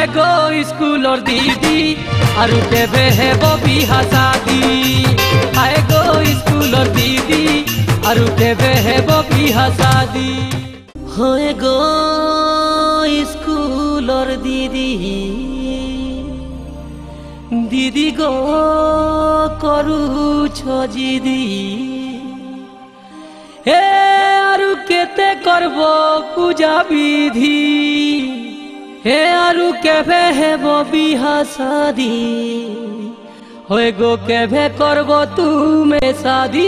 এগো স্কুলৰ দিদি, আৰু তেবে হেব বিহা হাজাদি এগো স্কুলৰ দিদি, আৰু তেবে হেব ববি হাজাদি হয় গো স্কুলৰ দিদি। দিদি গো করুছ জিদি। হে আৰু কেতে কৰব পূজা বিধি? এ আৰু কেভে হেব বিহা শাদী হৈ গো কেভে কৰব তুমে শাদী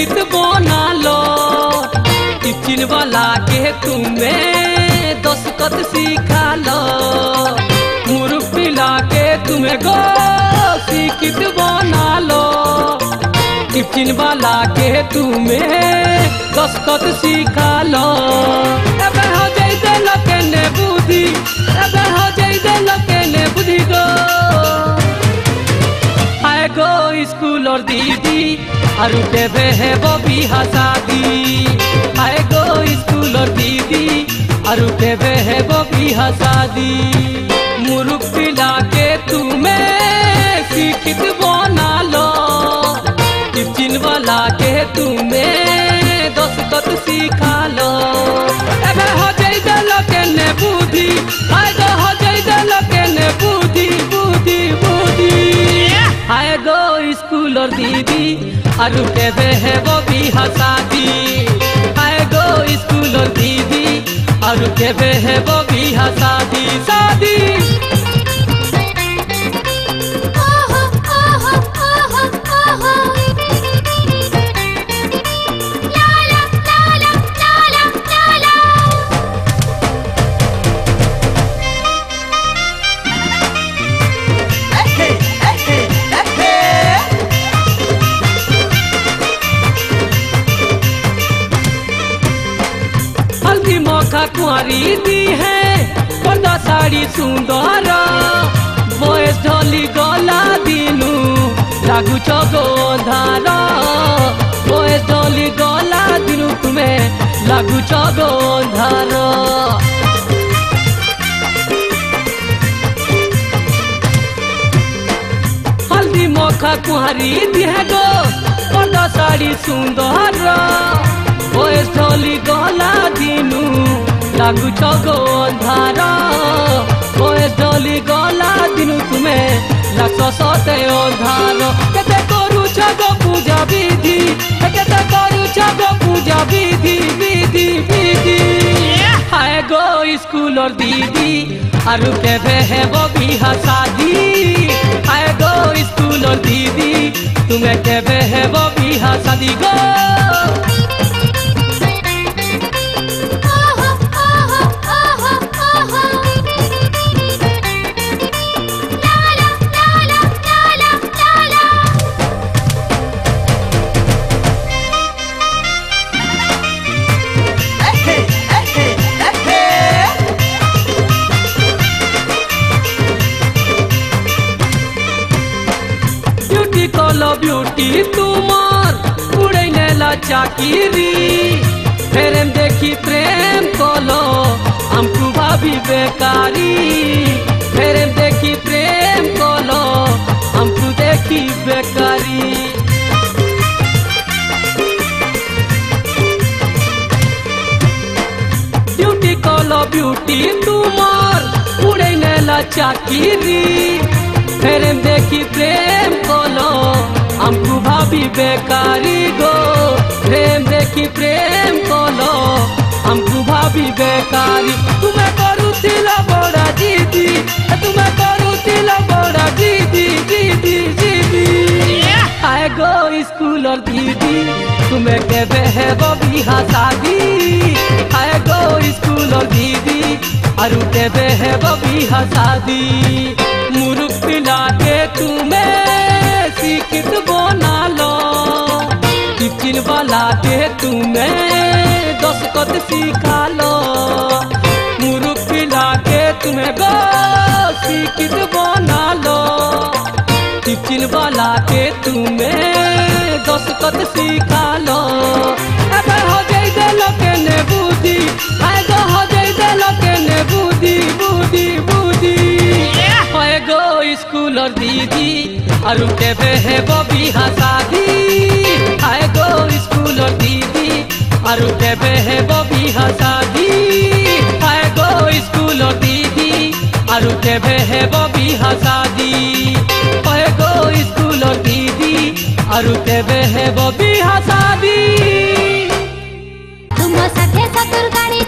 शिक्षित बना लो? टिफ़िन वाला के तुम्हें दस्खत सिखा लो। मुरुख पिला के तुम्हें गो शिक्षित बना लो? टिफ़िन वाला के तुम्हें दस्खत सिखा वो भी हसादी आए गो स्कूल और दीदी और देवे है वो भी हसादी मुरुख पिला के तुम्हें शिक्षित बना लो। टिफ़िन वाला के तुम्हें दस्खत सिखा लो। एबे और केबे है वो भी हसादी आए गो स्कूल दीदी और केबे है वो भी हसादी शादी मौका कुंवारी दी है, पर्दा साड़ी सुंदर बयस ढली गला दिनु, लागु चगो धार बयस ढली गला दिनु, तुम्हें लागु चगो धार हल्दी मौका कुहारी दिहे गो, पर्दा साड़ी सुंदर ওয়ে চলি গলা দিনু লাগুছ গো অন্ধার ওয়ে চলি গলা দিনু তুমি লাগ সতে অন্ধার কেতে করুছ গো পূজা বিধি কেতে করুছ গো পূজা বিধি বিধি বিধি হায় গো স্কুলর দিদি আর কেবে হেব বিহা শাদি হায় গো স্কুলর দিদি তুমি কেবে হেব বিহা শাদি গো चाकरी फेरन देखी प्रेम कोलो हमको भाभी बेकारी। फेरन देखी प्रेम कोलो हमको देखी बेकारी। ब्यूटी कोलो ब्यूटी तुमार उड़े नेला चाकरी। फेरन देखी प्रेम भी बेकारी गो, प्रेम देखी प्रेम कलो। हमको भाभी बेकारी, तुम्हें करू थिला बड़ा दीदी, तुम्हें करू थिला बड़ा दीदी दीदी दीदी। आए गो स्कूल और दीदी, तुम्हें केबे है वो भी शादी आए गो स्कूल और दीदी, अरु केबे है वो भी शादी मुरुख पिला के तुम्हें के तुम्हें दस कद सिखा लो। मुरुख पिला के तुम्हें गो सीखित बना लो। टिफ़िन वाला के तुम्हें दस कद सिखा लो। स्कूल और दीदी और के बे बबी हसादी। हरु देवे है वो भी हसादी आए गो स्कूलो दीदी। हरु देवे है वो भी हसादी आए गो स्कूलो दीदी। हरु देवे है वो भी हसादी तुम गाड़ी